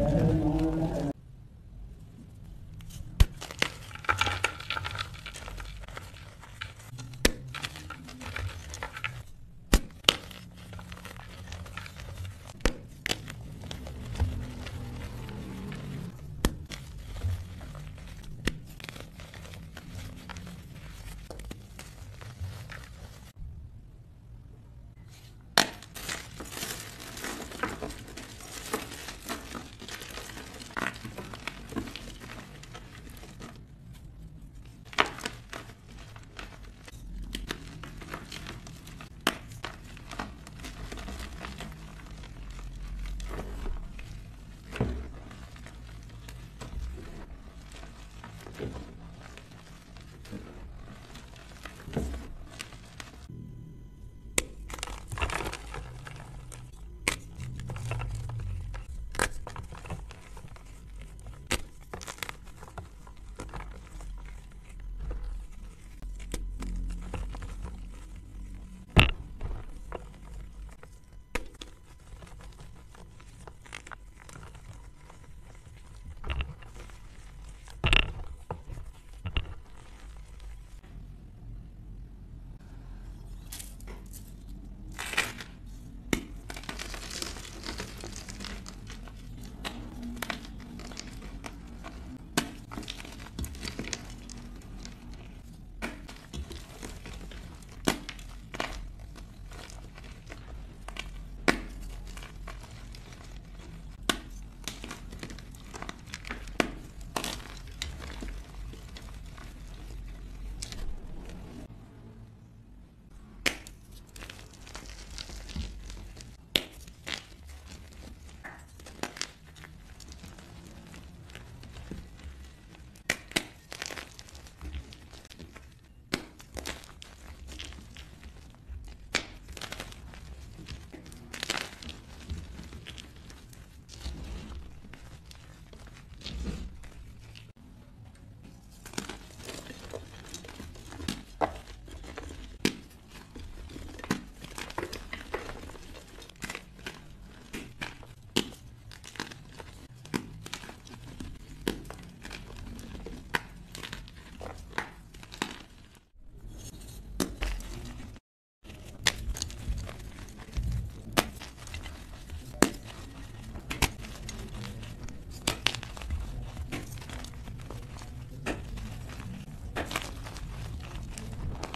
More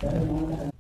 Amen.